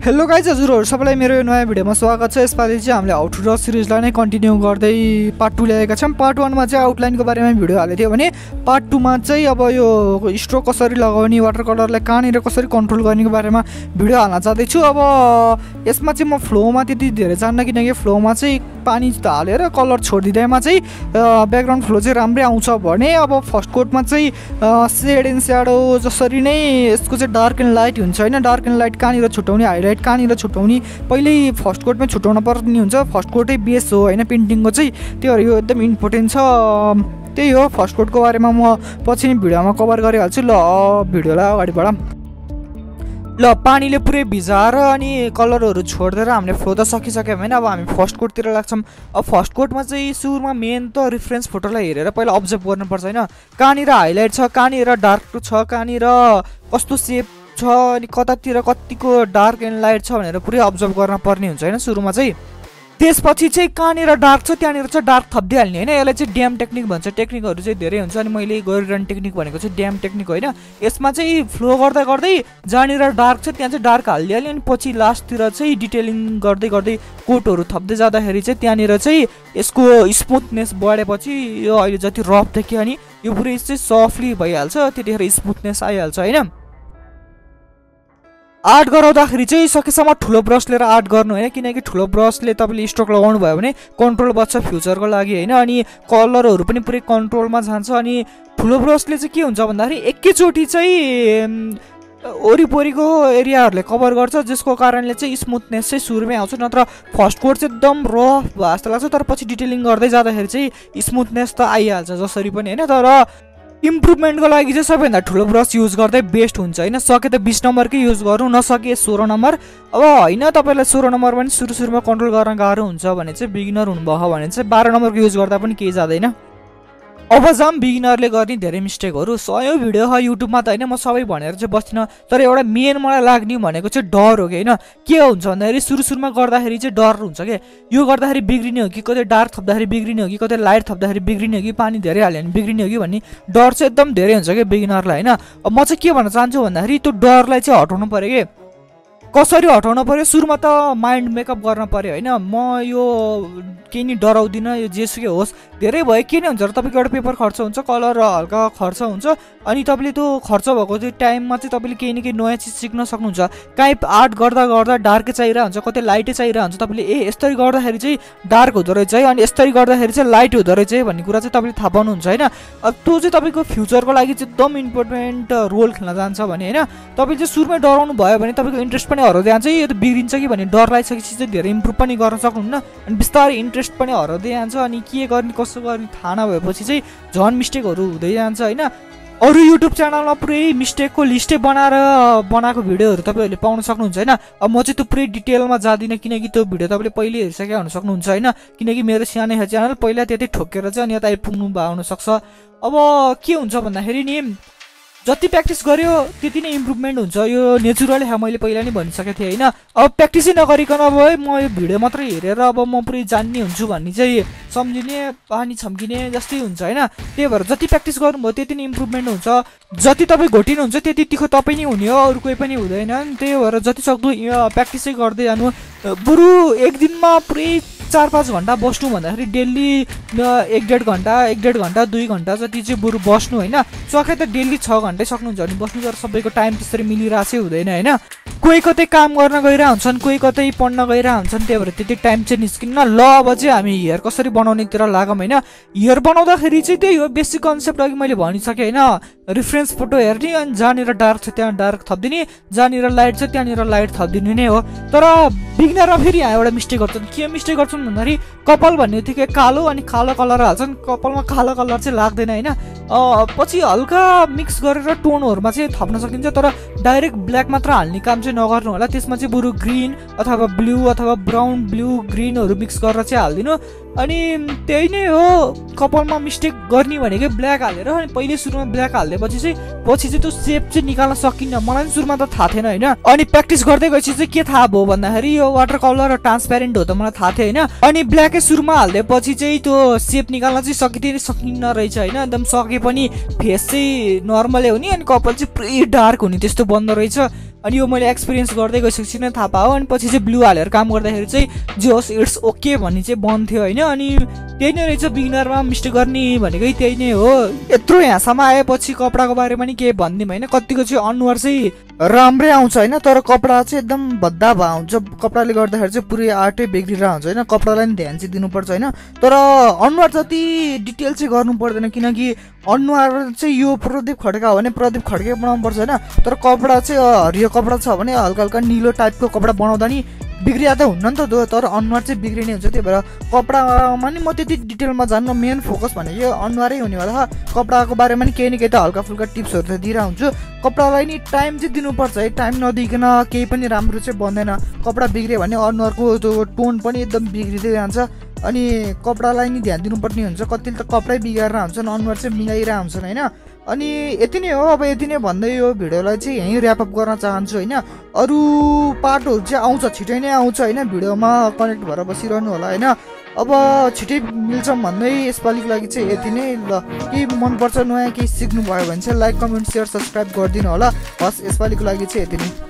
Hello guys हजुरहरू सबैलाई मेरो यो नयाँ भिडियोमा स्वागत छ। यसपालि चाहिँ हामीले हाउ टु ड्र सिरिजलाई नै कन्टिन्यू गर्दै पार्ट टू ल्याएका छौँ। पार्ट वानमा चाहिँ आउटलाइनको बारेमा भिडियो हालेको थियो भने पार्ट टूमा चाहिँ अब यो स्ट्रोक कसरी लगाउने वाटर कलरलाई कहाँनिर कसरी कन्ट्रोल गर्नेको बारेमा भिडियो हाल्न चाहँदैछु अब यसमा चाहिँ म फ्लोमा त्यति धेरै जान्न किनकि फ्लोमा चाहिँ पानी हालेर कलर छोडिदिँदैमा चाहिँ ब्याकग्राउन्ड फ्लो चाहिँ राम्रै आउँछ भने अब फर्स्ट कोटमा चाहिँ सेड एन्ड स्याडो जसरी नै यसको चाहिँ डार्क एन्ड लाइट हुन्छ होइन। डार्क एन्ड लाइट कहाँनिर छुट्याउने हाइलाइट कहाँनिर छुट्याउने पहिल्यै फर्स्ट कोटमै छुट्याउन पर्ने हुन्छ। फर्स्ट कोटै बेस हो होइन पेन्टिङको चाहिँ। त्योहरू यो एकदम इम्पोर्टेन्ट छ। त्यही हो फर्स्ट कोटको बारेमा म पछि नै भिडियोमा कभर गरिहाल्छु। ल भिडियोलाई अगाडि बढाऊँ। ल पानीले पुरै भिजाएर अनि कलरहरू छोडिदिएर हामीले फ्लो त सकिसक्यो भने अब हामी फर्स्ट कोटतिर लाग्छौँ। अब फर्स्ट कोटमा चाहिँ सुरुमा मेन त रिफरेन्स फोटोलाई हेरेर पहिला अब्जर्भ गर्नुपर्छ होइन। कहाँनिर हाइलाइट छ कहाँनिर डार्क छ कहाँनिर कस्तो सेप छ अनि कतातिर कतिको डार्क एन्ड लाइट छ भनेर पुरै अब्जर्भ गर्न पर्ने हुन्छ होइन? सुरुमा चाहिँ त्यसपछि चाहिँ कहाँनिर डार्क छ त्यहाँनिर चाहिँ डार्क थपिदिइहाल्ने होइन? यसलाई चाहिँ ड्याम टेक्निक भन्छ। टेक्निकहरू चाहिँ धेरै हुन्छ। अनि मैले गरिरहने टेक्निक भनेको चाहिँ ड्याम टेक्निक होइन? यसमा चाहिँ फ्लो गर्दा गर्दै जहाँनिर डार्क छ त्यहाँ चाहिँ डार्क हालिदिइहाल्यो अनि पछि लास्टतिर चाहिँ डिटेलिङ गर्दै गर्दै कोटहरू थप्दै जाँदाखेरि चाहिँ त्यहाँनिर चाहिँ यसको स्मुथनेस बढेपछि यो अहिले जति रफ देखियो अनि यो पुरै चाहिँ सफ्टली भइहाल्छ। त्यतिखेर स्मुथनेस आइहाल्छ होइन? आर्ट गराउँदाखेरि चाहिँ सकेसम्म ठुलो ब्रस लिएर आर्ट गर्नु होइन किनकि ठुलो ब्रसले तपाईँले स्ट्रोक लगाउनु भयो भने कन्ट्रोल बस्छ फ्युचरको लागि होइन अनि कलरहरू पनि पुरै कन्ट्रोलमा जान्छ अनि ठुलो ब्रसले चाहिँ के हुन्छ भन्दाखेरि एकैचोटि चाहिँ वरिपरिको एरियाहरूले कभर गर्छ जसको कारणले चाहिँ स्मुथनेस चाहिँ सुरुमै आउँछ नत्र फर्स्ट कोड चाहिँ एकदम रफ जस्तो लाग्छ तर पछि डिटेलिङ गर्दै जाँदाखेरि चाहिँ स्मुथनेस त आइहाल्छ जसरी पनि होइन तर इम्प्रुभमेन्टको लागि चाहिँ सबैभन्दा ठुलो ब्रस युज गर्दै बेस्ट हुन्छ होइन? सके त बिस नम्बरकै युज गरौँ नसके सोह्र नम्बर अब होइन तपाईँलाई सोह्र नम्बर पनि सुरु सुरुमा कन्ट्रोल गर्न गाह्रो हुन्छ भने चाहिँ बिगिनर हुनुभयो भने चाहिँ बाह्र नम्बरको युज गर्दा पनि केही जाँदैन। अब जाम बिगिनरले गर्ने धेरै मिस्टेकहरू सयौँ भिडियो छ युट्युबमा त होइन म सबै भनेर चाहिँ बस्दिनँ। तर एउटा मेन मलाई लाग्ने भनेको चाहिँ डर हो कि होइन? के हुन्छ भन्दाखेरि सुरु सुरुमा गर्दाखेरि चाहिँ डर हुन्छ कि? यो गर्दाखेरि बिग्रिने हो कि कतै डार्क थप्दाखेरि बिग्रिने हो कि कतै लाइट थप्दाखेरि बिग्रिने हो कि पानी धेरै हाल्यो भने बिग्रिने हो कि भन्ने डर चाहिँ एकदम धेरै हुन्छ कि बिगिनरलाई होइन? म चाहिँ के भन्न चाहन्छु भन्दाखेरि त्यो डरलाई चाहिँ हटाउनु पऱ्यो कि? कसरी हटाउन पऱ्यो सुरुमा त माइन्ड मेकअप गर्न पऱ्यो होइन? म यो केही नि डराउँदिनँ यो जेसुकै होस्। धेरै भयो के नै हुन्छ र तपाईँको एउटा पेपर खर्च हुन्छ कलर हल्का खर्च हुन्छ। अनि तपाईँले त्यो खर्च भएको त्यो टाइममा चाहिँ तपाईँले केही न केही नयाँ चिज सिक्न सक्नुहुन्छ। काहीँ आर्ट गर्दा गर्दा डार्कै चाहिरहेको हुन्छ कतै लाइटै चाहिरहेको हुन्छ। तपाईँले ए यस्तरी गर्दाखेरि चाहिँ डार्क हुँदो रहेछ है अनि यस्तरी गर्दाखेरि चाहिँ लाइट हुँदो रहेछ है भन्ने कुरा चाहिँ तपाईँले थाहा पाउनुहुन्छ होइन? त्यो चाहिँ तपाईँको फ्युचरको लागि चाहिँ एकदम इम्पोर्टेन्ट रोल खेल्न जान्छ भने होइन? तपाईँले चाहिँ सुरुमै डराउनु भयो भने तपाईँको इन्ट्रेस्ट पनि हराउँदै जान्छ। यो त बिग्रिन्छ कि भन्ने डर लागिसकेपछि चाहिँ धेरै इम्प्रुभ पनि गर्न सक्नुहुन्न। अनि बिस्तारै इन्ट्रेस्ट पनि हराउँदै जान्छ। अनि के गर्ने कसो गर्ने थाहा नभएपछि चाहिँ झन् मिस्टेकहरू हुँदै जान्छ होइन? अरू युट्युब च्यानलमा पुरै मिस्टेकको लिस्टै बनाएर बनाएको भिडियोहरू तपाईँहरूले पाउन सक्नुहुन्छ होइन? अब म चाहिँ त्यो पुरै डिटेलमा जाँदिनँ किनकि त्यो भिडियो तपाईँले पहिले हेरिसकेका हुन सक्नुहुन्छ होइन? किनकि मेरो सानै च्यानल पहिला त्यतै ठोकेर चाहिँ अनि यता आइपुग्नु भएको हुनसक्छ। अब के हुन्छ भन्दाखेरि नि जति प्र्याक्टिस गर्यो त्यति नै इम्प्रुभमेन्ट हुन्छ। यो नेचुरल है मैले पहिला नै भनिसकेको थिएँ होइन? अब प्र्याक्टिसै नगरिकन अब है म यो भिडियो मात्रै हेरेर अब म पुरै जान्ने हुन्छु भन्ने चाहिँ सम्झिने पानी छम्किने जस्तै हुन्छ होइन? त्यही भएर जति प्र्याक्टिस गर्नुभयो त्यति नै इम्प्रुभमेन्ट हुन्छ। जति तपाईँ घोटिनुहुन्छ त्यति तिखो तपाईँ नै हुने हो अरू कोही पनि हुँदैन। त्यही भएर जति सक्दो प्र्याक्टिसै गर्दै जानु। बरु एक दिनमा पुरै चार पाँच घन्टा बस्नु भन्दाखेरि डेली एक डेढ घन्टा एक डेढ घन्टा दुई घन्टा जति चाहिँ बरु बस्नु होइन सके त डेली छ घन्टै सक्नुहुन्छ भने बस्नु तर सबैको टाइम त्यसरी मिलिरहेकै हुँदैन होइन। कोही कतै काम गर्न गइरहेको हुन्छन् कोही कतै पढ्न गइरहेको हुन्छन् त्यही भएर त्यति टाइम चाहिँ निस्किन्न ल। अब चाहिँ हामी हेयर कसरी बनाउनेतिर लागौँ होइन। हेयर बनाउँदाखेरि चाहिँ त्यही हो बेसिक कन्सेप्ट अघि मैले भनिसकेँ होइन। रिफरेन्स फोटो हेर्ने अनि जहाँनिर डार्क छ त्यहाँ डार्क थपिदिने जहाँनिर लाइट छ त्यहाँनिर लाइट थपिदिने नै हो। तर बिग्नरमा फेरि यहाँ एउटा मिस्टेक गर्छन्। के मिस्टेक गर्छन् भन्दाखेरि कपाल भन्ने बित्तिकै कालो अनि कालो कलर हाल्छन्। कपालमा कालो कलर चाहिँ लाग्दैन होइन? पछि हल्का मिक्स गरेर टोनहरूमा चाहिँ थप्न सकिन्छ तर डाइरेक्ट ब्ल्याक मात्र हाल्ने काम चाहिँ नगर्नु होला। त्यसमा चाहिँ बरु ग्रिन अथवा ब्लू अथवा ब्राउन ब्लू ग्रिनहरू मिक्स गरेर चाहिँ हालिदिनु। अनि त्यही नै हो कपालमा मिस्टेक गर्ने भनेकै ब्ल्याक हालेर अनि पहिले सुरुमा ब्ल्याक हालिदिएपछि चाहिँ पछि चाहिँ त्यो सेप चाहिँ निकाल्न सकिन्न मलाई पनि सुरुमा त थाहा थिएन होइन। अनि प्र्याक्टिस गर्दै गएपछि चाहिँ के थाहा भयो भन्दाखेरि यो वाटर कलर ट्रान्सप्यारेन्ट हो त मलाई थाहा थियो होइन अनि ब्ल्याकै सुरुमा हालिदिएपछि चाहिँ त्यो सेप निकाल्न चाहिँ सकिँदैन सकिन्न रहेछ होइन। एकदम सके पनि फेस चाहिँ नर्मलै हुने अनि कपाल चाहिँ पुरै डार्क हुने त्यस्तो बन्दो रहेछ। अनि यो मैले एक्सपिरियन्स गर्दै गइसकेपछि नै थाहा पायो अनि पछि चाहिँ ब्लु हालेर काम गर्दाखेरि चाहिँ जे इट्स ओके भन्ने चाहिँ बन्थ्यो होइन। अनि त्यही नै रहेछ बिगिनरमा मिस्टेक गर्ने भनेकै त्यही नै हो। यत्रो यहाँसम्म आएपछि कपडाको बारेमा नि केही भनिदिउँ होइन। कतिको चाहिँ अनुहार चाहिँ राम्रै आउँछ होइन तर कपडा चाहिँ एकदम भद्दा भए हुन्छ। कपडाले गर्दाखेरि चाहिँ पुरै आर्टै बिग्रिरहेको हुन्छ होइन। कपडालाई नि ध्यान चाहिँ दिनुपर्छ होइन। तर अनुहार जति डिटेल चाहिँ गर्नु पर्दैन किनकि अनुहार चाहिँ यो प्रदीप खड्का हो भने प्रदीप खड्कै बनाउनु पर्छ होइन? तर कपडा चाहिँ हरियो कपडा छ भने हल्का हल्का निलो टाइपको कपडा बनाउँदा नि बिग्रिया त हुन्न नि त तर अनुहार चाहिँ बिग्रिने हुन्छ। त्यही भएर कपडामा नि म त्यति डिटेलमा जान्न मेन फोकस भनेको अनुहारै हुनेवाला कपडाको बारेमा नि केही न केही त हल्का फुल्का टिप्सहरू त दिइरहेको हुन्छु कपडालाई नि टाइम चाहिँ दिनुपर्छ है। टाइम नदिकन केही पनि राम्रो चाहिँ बन्दैन। कपडा बिग्रियो भने अनुहारको त्यो टोन पनि एकदम बिग्रिँदै जान्छ। अनि कपडालाई नि ध्यान दिनुपर्ने हुन्छ। कतिले त कपडै बिगारेर हुन्छन् अनुहार चाहिँ मिलाइरहेको हुन्छन् होइन? अनि यति नै हो। अब यति नै भन्दै यो भिडियोलाई चाहिँ यहीँ ऱ्यापअप गर्न चाहन्छु होइन? अरू पार्टहरू चाहिँ आउँछ छिटै नै आउँछ होइन? भिडियोमा कनेक्ट भएर बसिरहनु होला होइन? अब छिटै मिल्छौँ भन्दै यसपालिको लागि चाहिँ यति नै। ल केही मनपर्छ नयाँ केही सिक्नुभयो भने चाहिँ लाइक कमेन्ट सेयर सब्सक्राइब गरिदिनु होला। हस् यसपालिको लागि चाहिँ यति नै।